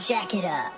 Jack it up.